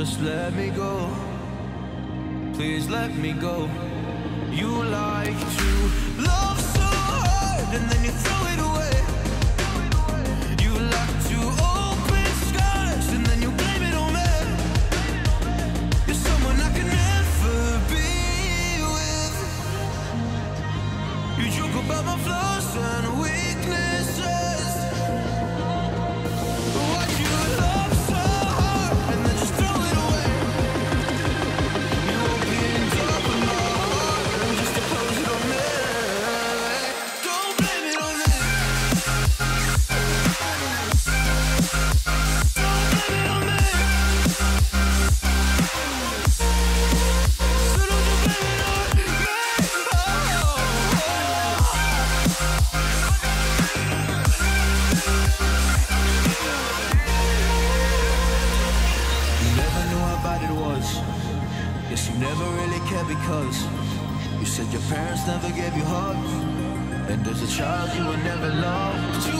Just let me go. Please let me go. You like to love so hard and then you throw it away. You like to open and then you blame it on me. You're someone I never be with. You joke about my flaws and weaknesses. parents never gave you hugs. And there's a child you will never loved.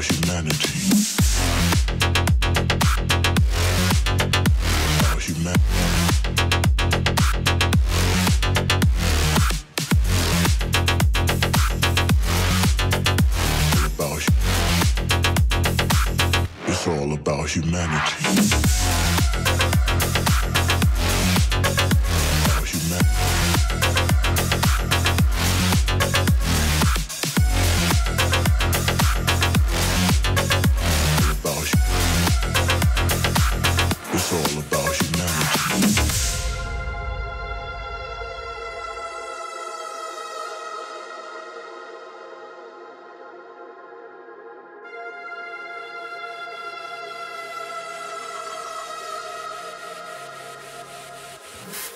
humanity. you